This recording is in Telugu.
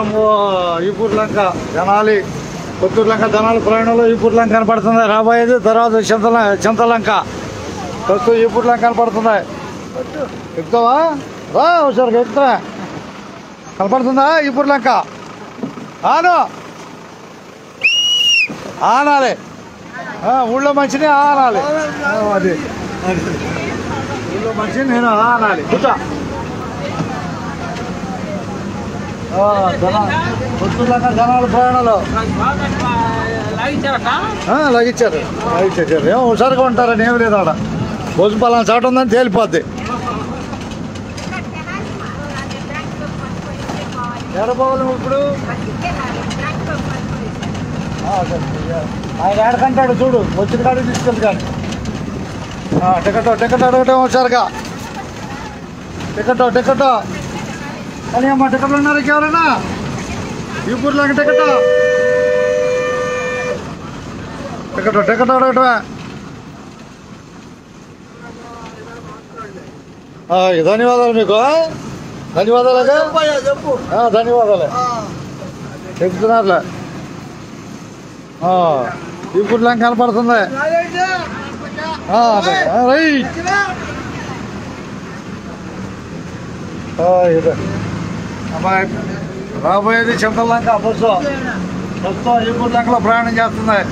ఈపూర్లంక జనాలి కొత్తూరు లంక ప్రయాణంలో ఈపూర్లంక కనపడుతుంది. రాబోయేది తర్వాత చింతల చింతలంక ప్రస్తుతం ఈపూర్లంక కనపడుతుంది. ఎక్కుతావా? రా హుషారుగా ఎక్కుతా. కనపడుతుందా ఈపూర్లంక ఆను! ఆనాలి. ఆ, ఊళ్ళో మంచిని ఆనాలి. అది అది. ఊళ్ళో మంచిని నేను ఆనాలి. కూర్చో. పొద్దున్నాక జనాలు ప్రయాణాలు. లాగిచ్చారు లాగిచ్చారు ఏమో హుషారుగా ఉంటారని ఏం లేదు ఆడ. భోజనం పలానా చాట ఉందని తేలిపోద్ది ఎడపోవాలి ఇప్పుడు. ఆయన ఏడకంటాడు చూడు. వచ్చిన కానీ ఆ, టికెట్ టికెట్ అడగటం హుషారుగా. Ticket ticket. కానీ అమ్మ టికెట్లు ఉన్నారు ఎవరైనా ఈ ఊర్లోకి టికెట్? Ticket ticket అడగటమే. ధన్యవాదాలు మీకు ధన్యవాదాలుగా ఆ, ధన్యవాదాలే. చెప్తున్నారులే. ఈ ఊర్లో కనపడుతుంది. రైట్. ఇదే. రాబోయేది చింతలంక బస్సు. ప్రస్తుతం ఈ లంకలో ప్రయాణం చేస్తున్నాయి